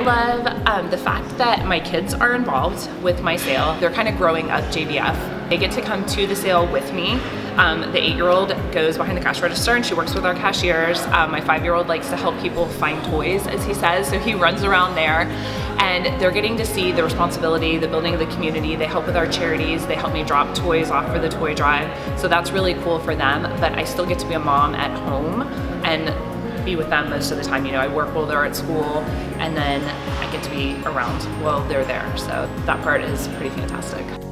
love um, the fact that my kids are involved with my sale. They're kind of growing up JBF. They get to come to the sale with me. Um, the eight-year-old goes behind the cash register and she works with our cashiers. Um, my five-year-old likes to help people find toys, as he says, so he runs around there. And they're getting to see the responsibility, the building of the community. They help with our charities. They help me drop toys off for the toy drive. So that's really cool for them. But I still get to be a mom at home and be with them most of the time. You know, I work while they're at school and then I get to be around while they're there. So that part is pretty fantastic.